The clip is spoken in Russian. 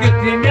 только ты меня